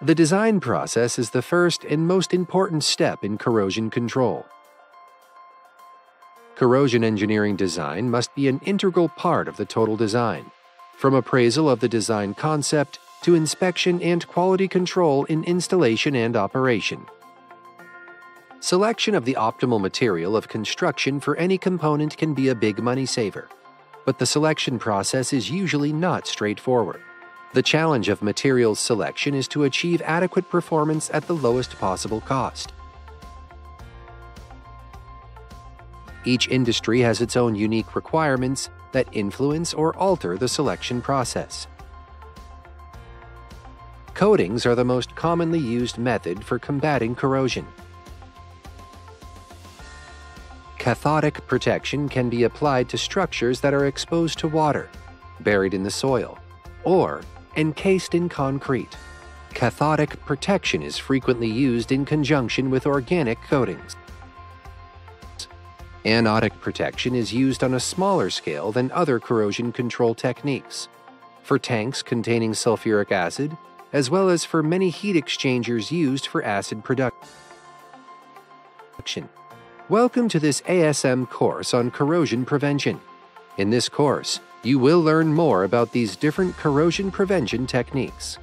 The design process is the first and most important step in corrosion control. Corrosion engineering design must be an integral part of the total design, from appraisal of the design concept to inspection and quality control in installation and operation. Selection of the optimal material of construction for any component can be a big money saver, but the selection process is usually not straightforward. The challenge of materials selection is to achieve adequate performance at the lowest possible cost. Each industry has its own unique requirements that influence or alter the selection process. Coatings are the most commonly used method for combating corrosion. Cathodic protection can be applied to structures that are exposed to water, buried in the soil, or encased in concrete. Cathodic protection is frequently used in conjunction with organic coatings. Anodic protection is used on a smaller scale than other corrosion control techniques. For tanks containing sulfuric acid, as well as for many heat exchangers used for acid production. Welcome to this ASM course on corrosion prevention. In this course, you will learn more about these different corrosion prevention techniques.